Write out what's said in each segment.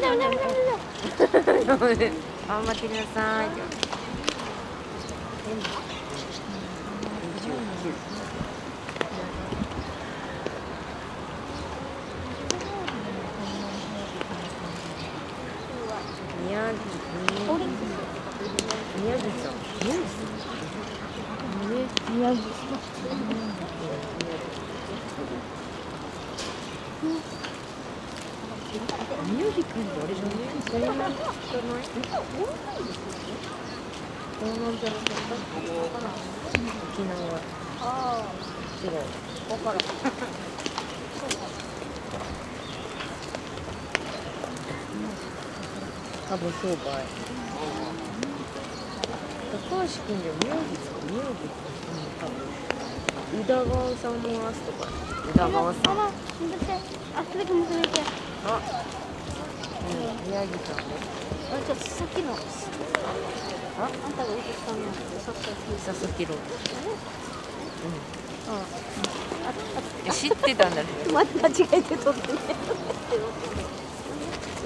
頑張ってください。宮城宮城さん宮城さんね宮城宮城くんってあれじゃねそんなじゃないそうなんじゃなかった沖縄ああ違うあ分からん多分そうかい高橋くんじゃ宮城さん宮城うん多分宇田川さんもラストか宇田川さんあ、あすみません。あそれかもしれないうん、宮城さんねあじゃあさっきのああんたが言ってたのさっき佐々木朗あいや知ってたんだね間違えて撮ってね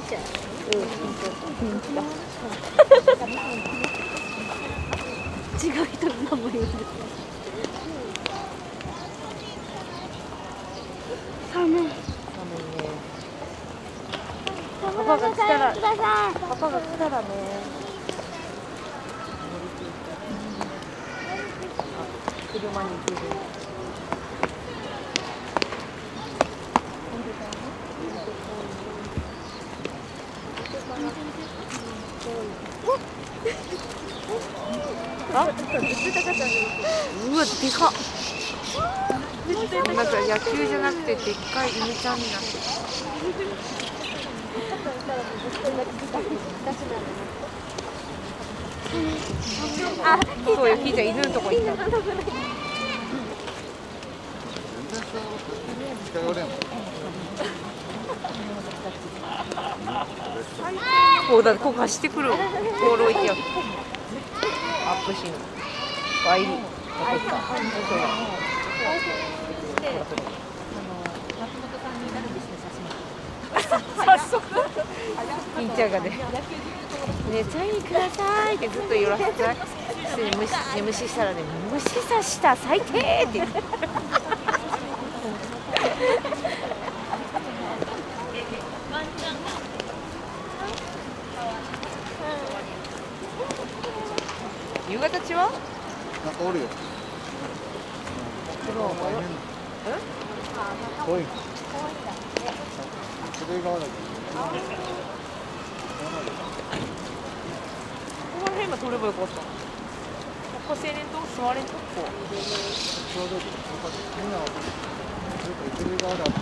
じゃあ違う人の名前言う寒いパパが来たらパパが来たらね車に行ける あ、うわ、でかっ。なんか野球じゃなくて、でっかい犬ちゃんになってる。あ、そうよ、ひーちゃん犬のとこ行った。こうだ、こう走ってくる。ボール置いてよ。アップシーン。ワイリー。残った。ひーちゃんがね。ね、サインくださいってずっと言わせて。で無視、ね、無視したらね、無視さした最低って言って。夕方ちは？なんかおるよ。遠いそれ側だけこの辺今取ればよかった。ここ青年と座れんとこ。ちょうどみんなずっと一塁側であった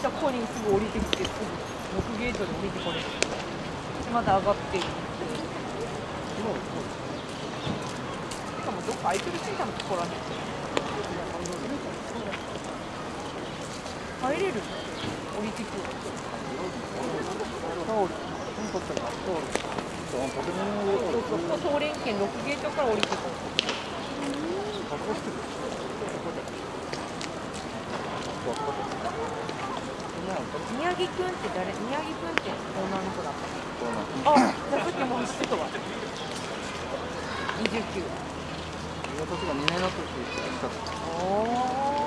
じゃあここにすぐ降りてきてすぐ6ゲートで降りてこれるまた上がってしかもどっか空いてるしいたのところに入れる降りてくるタオル本取ったからタオルそうとてもそうそうここ通連圏6ゲー。トから降りてくる格好してるここ宮城くんって誰宮城くんって女の子だったあじゃあさっきも走ってたわ29私が2年の時来たおおそうなんです